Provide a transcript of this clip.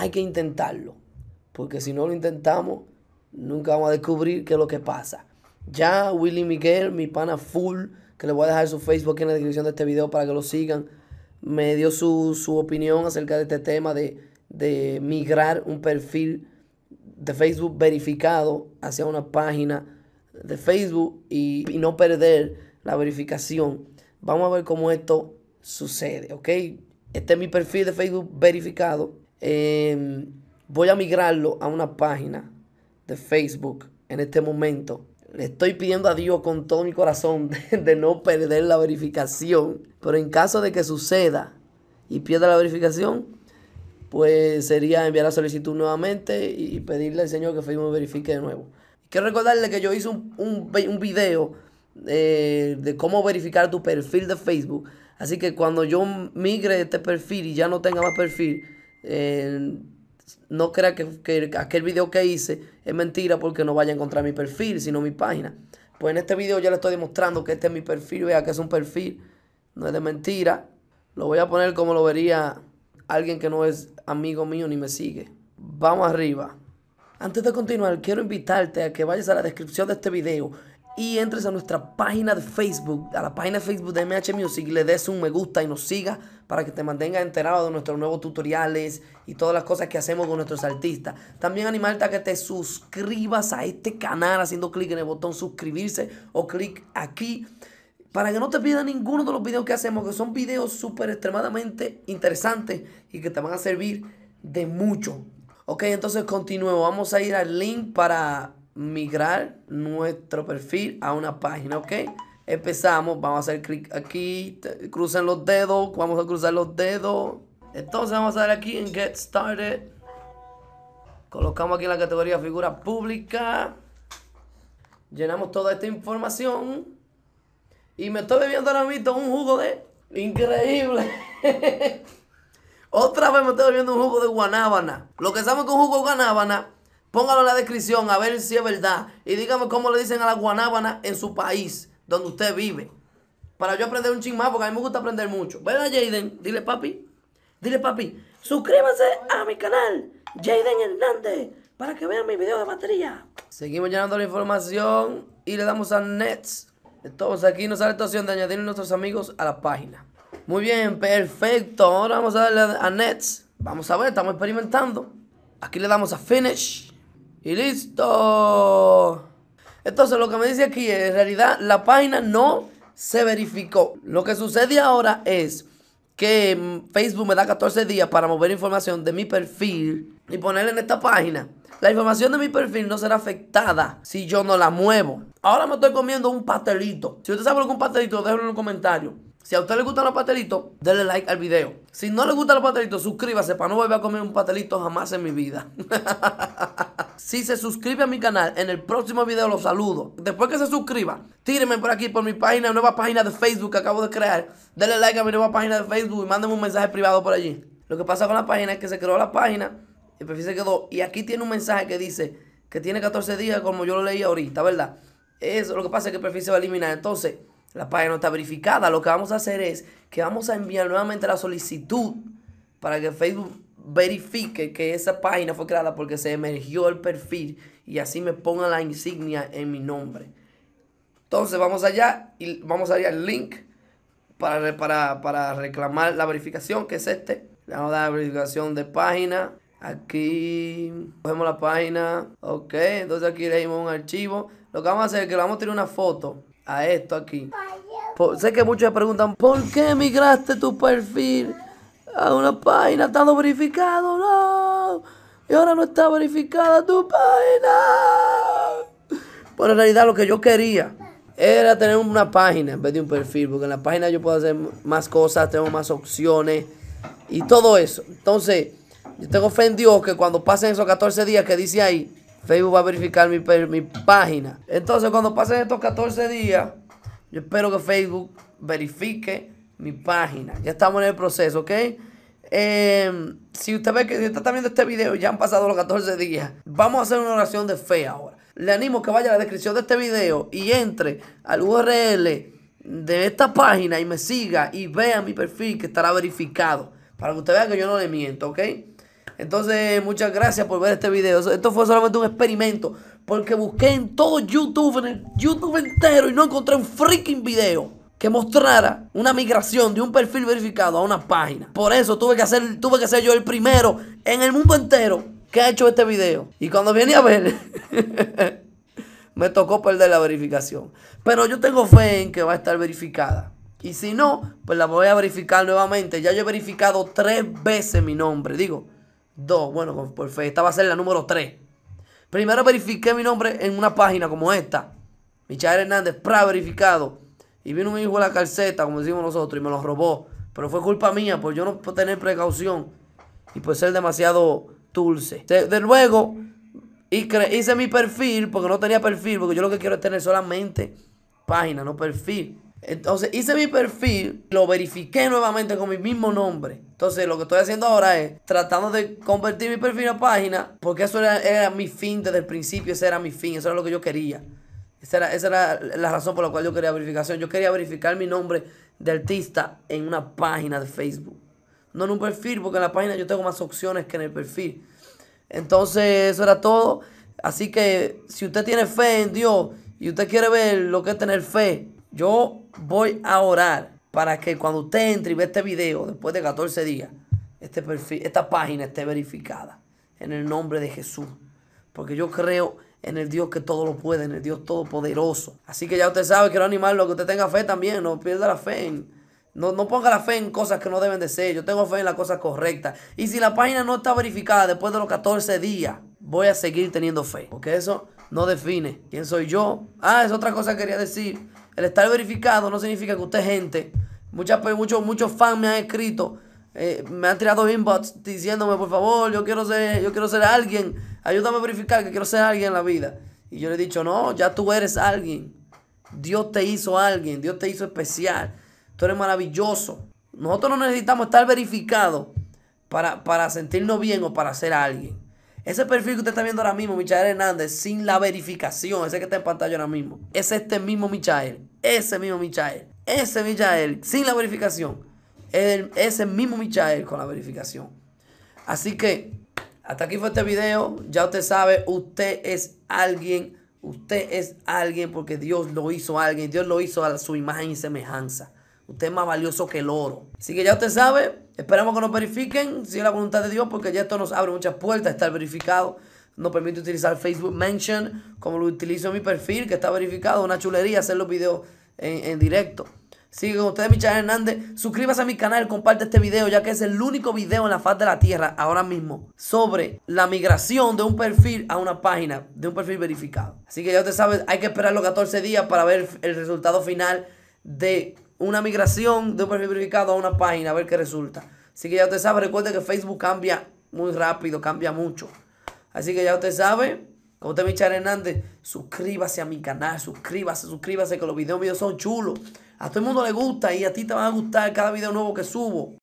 hay que intentarlo. Porque si no lo intentamos, nunca vamos a descubrir qué es lo que pasa. Ya Willy Miguel, mi pana full, que le voy a dejar su Facebook en la descripción de este video para que lo sigan, me dio su, opinión acerca de este tema de, de migrar un perfil de Facebook verificado hacia una página de Facebook y, no perder la verificación. Vamos a ver cómo esto sucede, ¿ok? Este es mi perfil de Facebook verificado. Em, voy a migrarlo a una página de Facebook en este momento. Le estoy pidiendo a Dios con todo mi corazón de, no perder la verificación. Pero en caso de que suceda y pierda la verificación, pues sería enviar la solicitud nuevamente y pedirle al Señor que Facebook verifique de nuevo. Quiero recordarle que yo hice un, un, video eh, de cómo verificar tu perfil de Facebook. Así que cuando yo migre este perfil y ya no tenga más perfil, eh, no crea que, aquel video que hice es mentira porque no vaya a encontrar mi perfil, sino mi página. Pues en este video ya le estoy demostrando que este es mi perfil, vea que es un perfil, no es de mentira. Lo voy a poner como lo vería alguien que no es amigo mío ni me sigue. Vamos arriba. Antes de continuar, quiero invitarte a que vayas a la descripción de este video y entres a nuestra página de Facebook, a la página de Facebook de MH Music, le des un me gusta y nos sigas para que te mantengas enterado de nuestros nuevos tutoriales y todas las cosas que hacemos con nuestros artistas. También animarte a que te suscribas a este canal haciendo clic en el botón suscribirse o clic aquí para que no te pierdas ninguno de los videos que hacemos, que son videos súper extremadamente interesantes y que te van a servir de mucho. Ok, entonces continuemos. Vamos a ir al link para migrar nuestro perfil a una página, ¿ok? Empezamos, vamos a hacer clic aquí, crucen los dedos, vamos a cruzar los dedos. Entonces vamos a dar aquí en Get Started. Colocamos aquí en la categoría figura pública. Llenamos toda esta información. Y me estoy bebiendo ahora mismo un jugo de... Increíble. Otra vez me estoy bebiendo un jugo de guanábana. Lo que saben con jugo de guanábana Póngalo en la descripción a ver si es verdad. Y dígame cómo le dicen a la guanábana en su país, donde usted vive. Para yo aprender un ching más, porque a mí me gusta aprender mucho. Ven a Jaden, dile papi. Dile papi, suscríbase a mi canal, Jaden Hernández, para que vean mi video de batería. Seguimos llenando la información y le damos a Nets. Entonces aquí nos sale la opción de añadir a nuestros amigos a la página. Muy bien, perfecto. Ahora vamos a darle a Nets. Vamos a ver, estamos experimentando. Aquí le damos a Finish. Y listo. Entonces lo que me dice aquí es, en realidad la página no se verificó. Lo que sucede ahora es que mm, Facebook me da 14 días para mover información de mi perfil y ponerla en esta página. La información de mi perfil no será afectada si yo no la muevo. Ahora me estoy comiendo un pastelito. Si usted sabe algún pastelito, déjalo en los comentarios. Si a usted le gustan los pastelitos, denle like al video. Si no le gustan los pastelitos, suscríbase para no volver a comer un pastelito jamás en mi vida. si se suscribe a mi canal, en el próximo video lo saludo. Después que se suscriba, tíreme por aquí, por mi página, nueva página de Facebook que acabo de crear. Denle like a mi nueva página de Facebook y mándenme un mensaje privado por allí. Lo que pasa con la página es que se creó la página, el perfil se quedó. Y aquí tiene un mensaje que dice que tiene 14 días, como yo lo leí ahorita, ¿verdad? Eso lo que pasa es que el perfil se va a eliminar. Entonces, la página no está verificada. Lo que vamos a hacer es que vamos a enviar nuevamente la solicitud para que Facebook verifique que esa página fue creada porque se emergió el perfil y así me ponga la insignia en mi nombre. Entonces vamos allá y vamos allá al link para, para, para reclamar la verificación que es este. Le vamos a dar la verificación de página. Aquí cogemos la página. Ok, entonces aquí leímos un archivo. Lo que vamos a hacer es que le vamos a tirar una foto a esto aquí. sé que muchos me preguntan, ¿por qué migraste tu perfil a una página estando verificado? No. Y ahora no está verificada tu página. Pero en realidad lo que yo quería era tener una página en vez de un perfil. Porque en la página yo puedo hacer más cosas, tengo más opciones y todo eso. Entonces, yo tengo fe en Dios que cuando pasen esos 14 días que dice ahí, Facebook va a verificar mi, mi página. Entonces, cuando pasen estos 14 días, yo espero que Facebook verifique mi página. Ya estamos en el proceso, ¿ok? Em, si usted ve que si está viendo este video ya han pasado los 14 días, vamos a hacer una oración de fe ahora. Le animo que vaya a la descripción de este video y entre al URL de esta página y me siga y vea mi perfil que estará verificado. Para que usted vea que yo no le miento, ¿ok? Entonces, muchas gracias por ver este video. Esto fue solamente un experimento. Porque busqué en todo YouTube, en el YouTube entero, y no encontré un freaking video que mostrara una migración de un perfil verificado a una página. Por eso tuve que hacer, tuve que ser yo el primero en el mundo entero que ha hecho este video. Y cuando viene a ver, me tocó perder la verificación. Pero yo tengo fe en que va a estar verificada. Y si no, pues la voy a verificar nuevamente. Ya yo he verificado tres veces mi nombre. Digo, dos, bueno, por fe. Esta va a ser la número tres. Primero verifiqué mi nombre en una página como esta. Michael Hernández, pra verificado. Y vino un hijo de la calceta, como decimos nosotros, y me lo robó. Pero fue culpa mía, por yo no tener precaución. Y por ser demasiado dulce. De, luego, hice mi perfil, porque no tenía perfil, porque yo lo que quiero es tener solamente página, no perfil. Entonces hice mi perfil, lo verifiqué nuevamente con mi mismo nombre. Entonces lo que estoy haciendo ahora es tratando de convertir mi perfil a página, porque eso era, mi fin desde el principio, ese era mi fin, eso era lo que yo quería. Esa era, esa era la razón por la cual yo quería verificación. Yo quería verificar mi nombre de artista en una página de Facebook. No en un perfil, porque en la página yo tengo más opciones que en el perfil. Entonces eso era todo. Así que si usted tiene fe en Dios y usted quiere ver lo que es tener fe, yo voy a orar para que cuando usted entre y ve este video después de 14 días, este perfil, esta página esté verificada en el nombre de Jesús. Porque yo creo en el Dios que todo lo puede, en el Dios todopoderoso. Así que ya usted sabe, quiero animarlo, que usted tenga fe también, no pierda la fe no, no, ponga la fe en cosas que no deben de ser. Yo tengo fe en las cosas correctas. Y si la página no está verificada después de los 14 días, voy a seguir teniendo fe. Porque eso no define quién soy yo. Ah, es otra cosa que quería decir. El estar verificado no significa que usted gente. Muchas, muchos, muchos fans me han escrito, eh, me han tirado inbox diciéndome, por favor, yo quiero ser, yo quiero ser alguien. Ayúdame a verificar que quiero ser alguien en la vida. Y yo le he dicho, no, ya tú eres alguien. Dios te hizo alguien, Dios te hizo especial. Tú eres maravilloso. Nosotros no necesitamos estar verificados para, para sentirnos bien o para ser alguien. Ese perfil que usted está viendo ahora mismo, Michael Hernández, sin la verificación, ese que está en pantalla ahora mismo, es este mismo Michael. Ese mismo Michael. Ese Michael, sin la verificación. Es ese mismo Michael con la verificación. Así que, hasta aquí fue este video. Ya usted sabe, usted es alguien. Usted es alguien porque Dios lo hizo a alguien. Dios lo hizo a su imagen y semejanza. Usted es más valioso que el oro. Así que ya usted sabe, esperamos que nos verifiquen si es la voluntad de Dios, porque ya esto nos abre muchas puertas, estar verificado. Nos permite utilizar Facebook Mention, como lo utilizo en mi perfil, que está verificado. Una chulería hacer los videos en, directo. Sigue con ustedes, Michael Hernández. Suscríbase a mi canal, comparte este video, ya que es el único video en la faz de la tierra ahora mismo sobre la migración de un perfil a una página, de un perfil verificado. Así que ya usted sabe, hay que esperar los 14 días para ver el resultado final de una migración de un perfil verificado a una página, a ver qué resulta. Así que ya usted sabe, recuerde que Facebook cambia muy rápido, cambia mucho. Así que ya usted sabe, como usted Michelle Hernández, suscríbase a mi canal, suscríbase, suscríbase, que los videos míos son chulos. A todo el mundo le gusta y a ti te van a gustar cada video nuevo que subo.